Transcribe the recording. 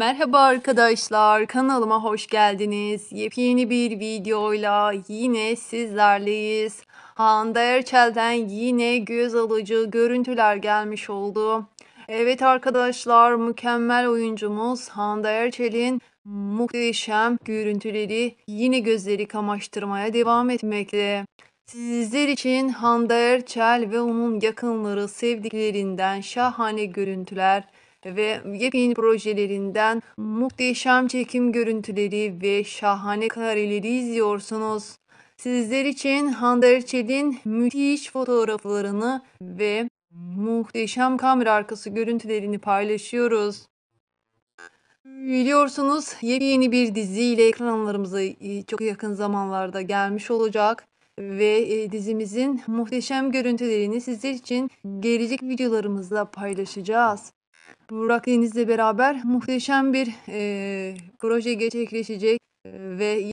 Merhaba arkadaşlar, kanalıma hoş geldiniz. Yepyeni bir videoyla yine sizlerleyiz. Hande Erçel'den yine göz alıcı görüntüler gelmiş oldu. Evet arkadaşlar, mükemmel oyuncumuz Hande Erçel'in muhteşem görüntüleri yine gözleri kamaştırmaya devam etmekte. Sizler için Hande Erçel ve onun yakınları sevdiklerinden şahane görüntüler ve yepyeni projelerinden muhteşem çekim görüntüleri ve şahane kareleri izliyorsunuz. Sizler için Hande Erçel'in müthiş fotoğraflarını ve muhteşem kamera arkası görüntülerini paylaşıyoruz. Biliyorsunuz yepyeni bir diziyle ekranlarımıza çok yakın zamanlarda gelmiş olacak ve e, dizimizin muhteşem görüntülerini sizler için gelecek videolarımızda paylaşacağız. Burak Deniz'le beraber muhteşem bir e, proje gerçekleşecek ve